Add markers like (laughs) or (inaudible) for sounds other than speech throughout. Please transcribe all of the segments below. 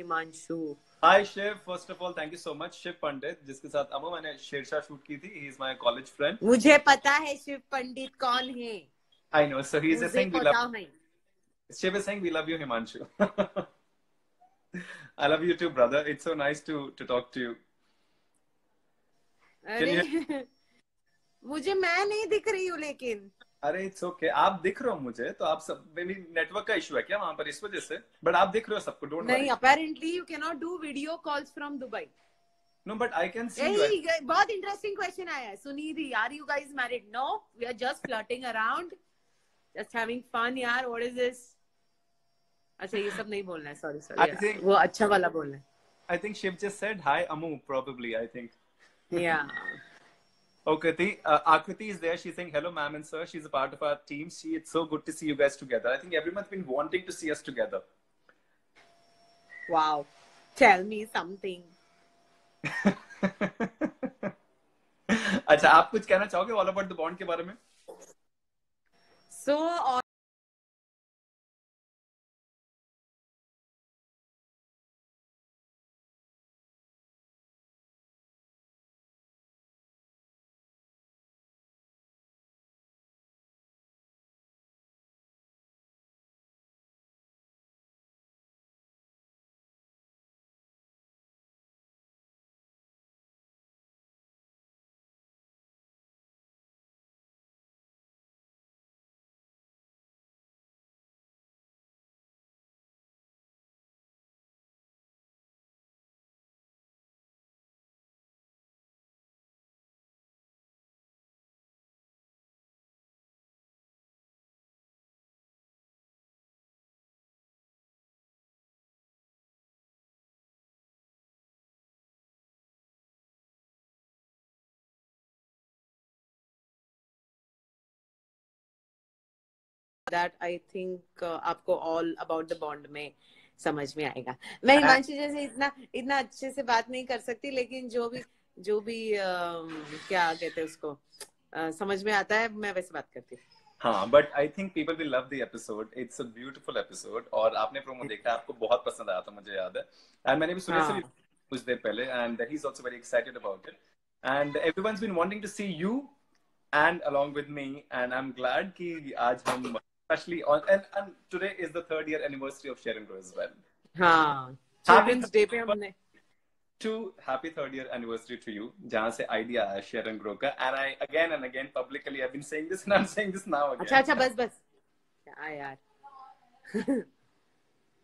Himanshu hi Shiv first of all thank you so much Shiv Pandit जिसके साथ अमो मैंने शेरशाह शूट की थी। He is my college friend मुझे पता है शिव पंडित कौन है। I know so he is saying we love Shiv is saying we love you Himanshu I love you too, brother. It's so nice to to talk to you. अरे (laughs) मुझे मैं नहीं दिख रही हूँ लेकिन। अरे इट्स ओके okay. आप दिख रहे हो मुझे तो आप सब मे बी नेटवर्क का इशू है क्या वहाँ पर इस वजह से? बट आप दिख रहे हो सबको डोंट नहीं apparently you can not do video calls from Dubai no but I can see you बहुत इंटरेस्टिंग क्वेश्चन आया है। Sunidhi are you guys married no we are just flirting around just having fun यार what is this अच्छा ये सब नहीं बोलना है सॉरी सॉरी think- वो अच्छा वाला बोलना है। I think Shiv just said hi Amu probably I think. या (laughs) Okay, the, uh, Akriti is there. She's saying, hello, ma'am and sir. She's a part of our team. She, it's so good to see you guys together. I think everyone's been wanting to see us together. Wow tell me something (laughs) अच्छा आप कुछ कहना चाहोगे all about the bond के बारे में so that I think आपको all about the bond में समझ में आएगा। मैं हिमांशु जैसे इतना इतना अच्छे से बात नहीं कर सकती लेकिन जो भी जो भी अम, क्या कहते हैं उसको अ, समझ में आता है मैं वैसे बात करती हूँ। हाँ but I think people will love the episode it's a beautiful episode और आपने प्रोमो देखा आपको बहुत पसंद आया था मुझे याद है। एंड मैंने भी सुने से हाँ। कुछ देर पहले and he is also very excited about it and everyone's been wanting to see you and along with me and I'm glad कि आज हम especially on and, and today is the third year anniversary of Share and Grow as well. हाँ children's day पे हमने to happy third year anniversary to you जहाँ से idea आया share and grow का and I again and again publicly I've been saying this and I'm saying this now again अच्छा अच्छा बस बस क्या यार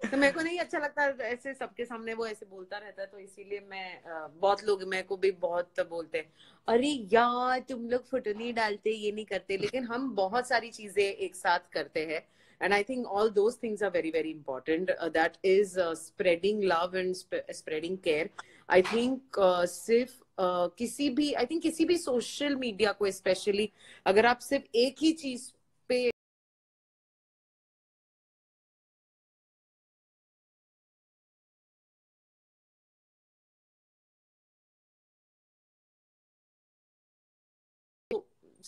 (laughs) तो मेरे को नहीं अच्छा लगता ऐसे सबके सामने वो ऐसे बोलता रहता है तो इसीलिए मैं बहुत लोग मेरे को भी बहुत बोलते हैं अरे यार तुम लोग फ़ोटो नहीं डालते ये नहीं करते। लेकिन हम बहुत सारी चीज़ें एक साथ करते हैं and I think all those things are very very important that is spreading love and spreading care I think सिर्फ़ अ, किसी भी आई थिंक किसी भी सोशल मीडिया को स्पेशली अगर आप सिर्फ़ एक ही चीज़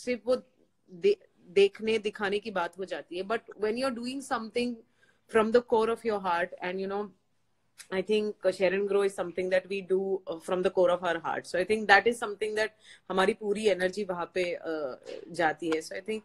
सिर्फ़ वो दे, देखने दिखाने की बात हो जाती है। But when you are doing something from the core of your heart and you know I think share and grow is something that we do from the core of our heart so I think that is something that हमारी पूरी energy वहाँ पे uh, जाती है। So I think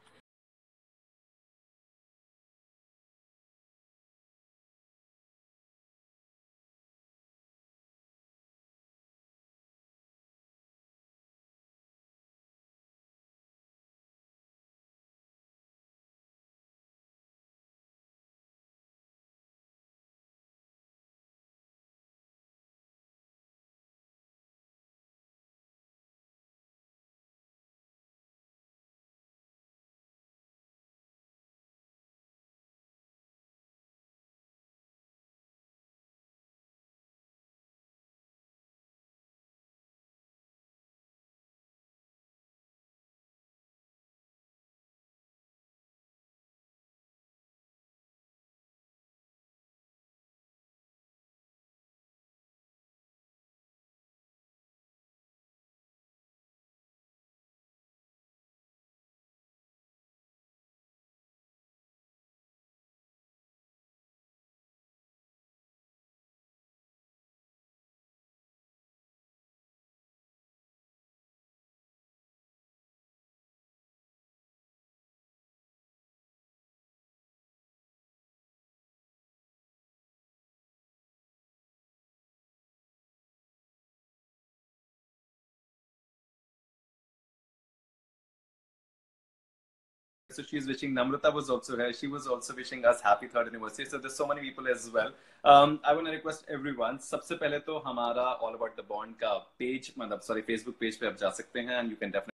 So she's wishing Namrata was also here. She was also wishing us happy third anniversary. So there's so many people as well. Um, I want to request everyone. सबसे पहले तो हमारा All About the Bond का page मतलब sorry Facebook page पे आप जा सकते हैं and you can definitely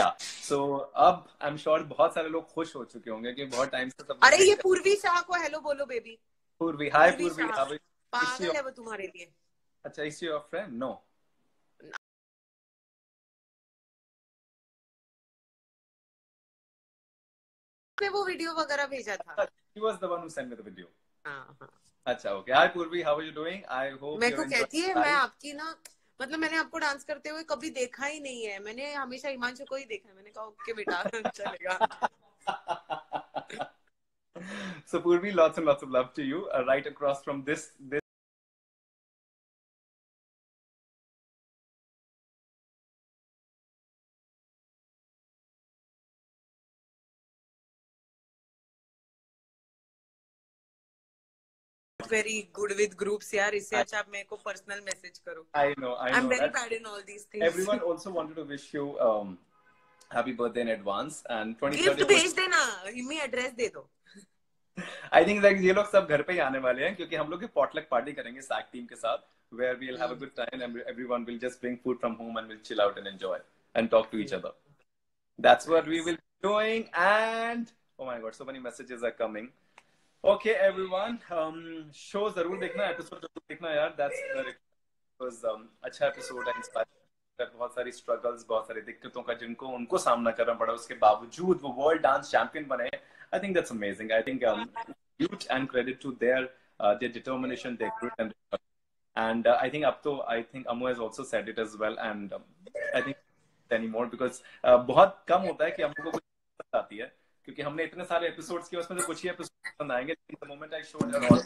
सो अब आई एम श्योर बहुत सारे लोग खुश हो चुके होंगे कि बहुत टाइम से सब अरे ये पूर्वी शाह को हेलो बोलो बेबी पूर्वी हाय पूर्वी you? पागल है वो तुम्हारे लिए। अच्छा इज़ योर फ्रेंड नो उसने वो वीडियो वगैरह भेजा था। he was the one who sent me the video. हाँ हाँ। अच्छा okay hi Purvi how are you doing I hope मेरे को कहती है मैं आपकी ना मतलब मैंने आपको डांस करते हुए कभी देखा ही नहीं है मैंने हमेशा हिमांशु को ही देखा है मैंने कहा ओके बेटा चलेगा so Purvi, lots and lots of love to you. Uh, right across from this this very good with groups यार इससे अच्छा आप मेरे को पर्सनल मैसेज करो I know I I am very bad in all these things everyone also wanted to wish you um happy birthday in advance and 23rd gift भेज देना। हिमी address दे दो। आई थिंक लाइक ये लोग सब घर पे ही आने वाले हैं क्योंकि हम लोग पॉटलक पार्टी करेंगे सैक टीम के साथ where we will have a good time and everyone will just bring food from home and will chill out and enjoy and talk to each other that's what we will be doing and oh my god so many messages are coming. Okay everyone show ज़रूर देखना episode ज़रूर देखना यार that's um, अच्छा episode है inspire बहुत सारी struggles बहुत सारी दिक्कतों का जिनको उनको सामना करना पड़ा। उसके बावजूद वो वर्ल्ड डांस चैंपियन बने। I think that's amazing I think huge and credit to their their determination their grit and and I think अब तो I think Amo has also said it as well and I think any more because बहुत कम होता है कि हमको कुछ आती है। क्योंकि हमने इतने सारे एपिसोड्स किए उसमें से कुछ ही एपिसोड पसंद आएँगे लेकिन the moment I showed her all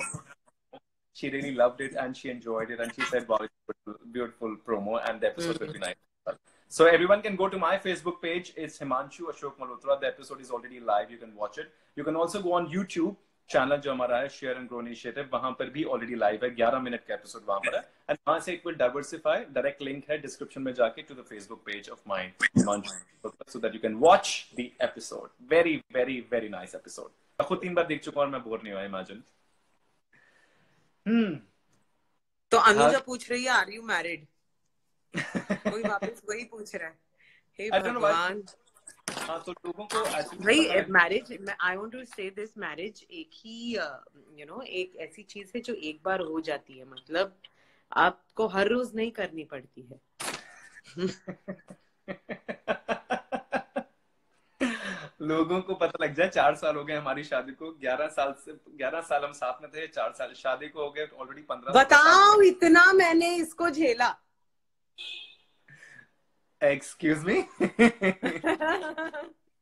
she really loved it and she enjoyed it and she said wow it's beautiful, beautiful promo and the episode mm-hmm. will be nice so everyone can go to my facebook page it's himanshu ashok malhotra the episode is already live you can watch it you can also go on youtube channel जो हमारा है share and grow initiative वहाँ पर भी already live है 11 minute का episode वहाँ पर है। एंड वहाँ से it will diversify direct link है डिस्क्रिप्शन में जाके to the Facebook page of mine so that you can watch the episode very very very nice episode खुद तीन बार देख चुका हूँ और मैं बोर नहीं हुआ इमेजिन हम्म तो अनुजा हाँ। पूछ रही है आर यू मैरिड कोई वापस वही पूछ रहा है। हे भगवान। तो लोगों को भाई marriage I want to say this marriage एक ही यू नो एक ऐसी चीज़ है जो एक बार हो जाती है। मतलब आपको हर रोज नहीं करनी पड़ती है। (laughs) लोगों को पता लग जाए चार साल हो गए हमारी शादी को। ग्यारह साल से ग्यारह साल हम साथ में थे चार साल शादी को हो गए ऑलरेडी पंद्रह बताओ इतना मैंने इसको झेला। एक्सक्यूज मी (laughs)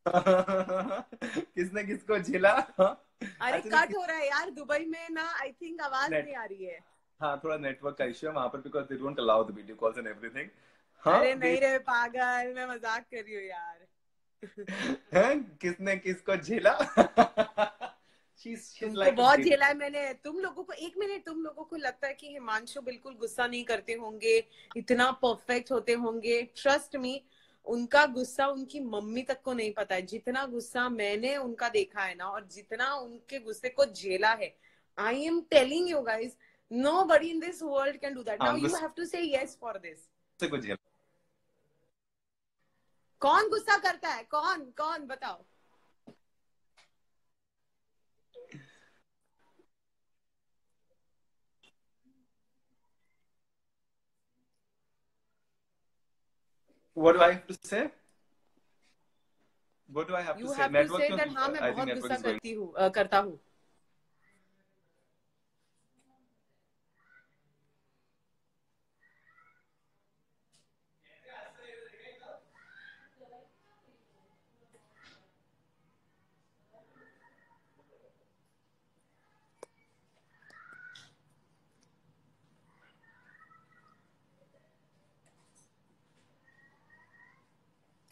किसने किसको झेला? अरे कट हो रहा है यार दुबई में ना आई थिंक आवाज़ नहीं आ रही है। हाँ थोड़ा नेटवर्क का इश्यू है वहाँ पर because they don't allow the video calls and everything अरे नहीं रे पागल मैं मज़ाक कर रही हूँ यार। (laughs) हैं? किसने किसको झेला? (laughs) like बहुत झेला है मैंने। तुम लोगों को एक मिनट तुम लोगों को लगता है कि हिमांशु बिल्कुल गुस्सा नहीं करते होंगे इतना परफेक्ट होते होंगे। ट्रस्ट मी उनका गुस्सा उनकी मम्मी तक को नहीं पता है। जितना गुस्सा मैंने उनका देखा है ना और जितना उनके गुस्से को झेला है I am telling you guys nobody in this world can do that now you have to say yes for this कौन गुस्सा करता है? कौन कौन बताओ। What do I have to say? What do I have you to have say? To Network say क्यों that हाँ मैं बहुत गुस्सा करती हूँ करता हूँ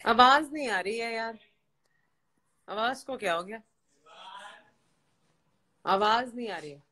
आवाज़ नहीं आ रही है यार। आवाज़ को क्या हो गया? आवाज़ नहीं आ रही है।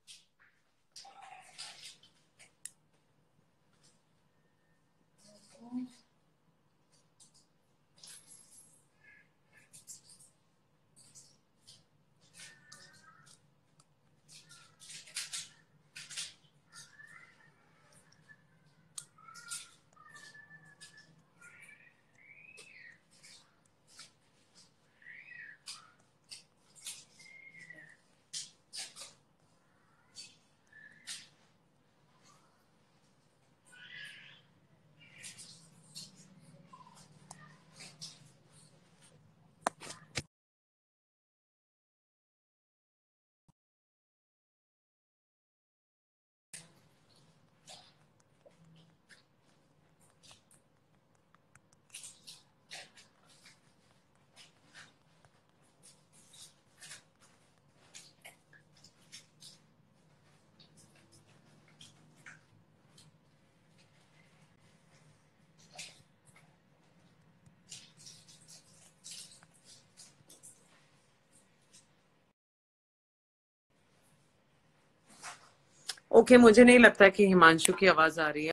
ओके okay, मुझे नहीं लगता कि हिमांशु की आवाज़ आ रही है।